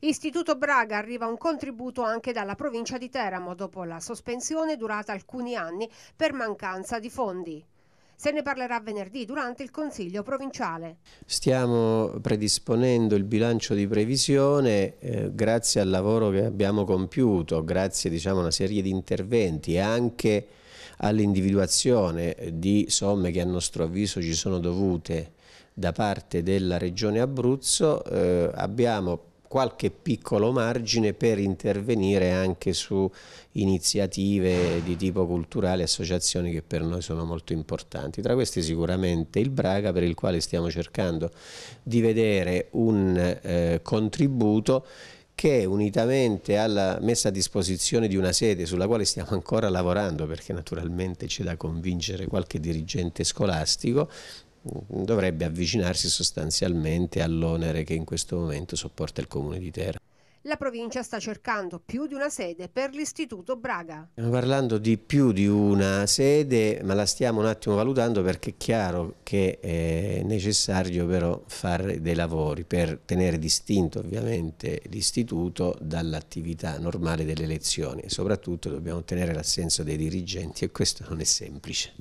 Istituto Braga arriva un contributo anche dalla provincia di Teramo dopo la sospensione durata alcuni anni per mancanza di fondi. Se ne parlerà venerdì durante il Consiglio provinciale. Stiamo predisponendo il bilancio di previsione eh, grazie al lavoro che abbiamo compiuto, grazie diciamo, a una serie di interventi e anche all'individuazione di somme che a nostro avviso ci sono dovute da parte della Regione Abruzzo. Eh, abbiamo qualche piccolo margine per intervenire anche su iniziative di tipo culturale, associazioni che per noi sono molto importanti. Tra queste sicuramente il Braga per il quale stiamo cercando di vedere un eh, contributo che unitamente alla messa a disposizione di una sede sulla quale stiamo ancora lavorando perché naturalmente c'è da convincere qualche dirigente scolastico dovrebbe avvicinarsi sostanzialmente all'onere che in questo momento sopporta il Comune di Teramo. La provincia sta cercando più di una sede per l'Istituto Braga. Stiamo parlando di più di una sede, ma la stiamo un attimo valutando perché è chiaro che è necessario però fare dei lavori per tenere distinto ovviamente l'istituto dall'attività normale delle lezioni e soprattutto dobbiamo ottenere l'assenso dei dirigenti e questo non è semplice.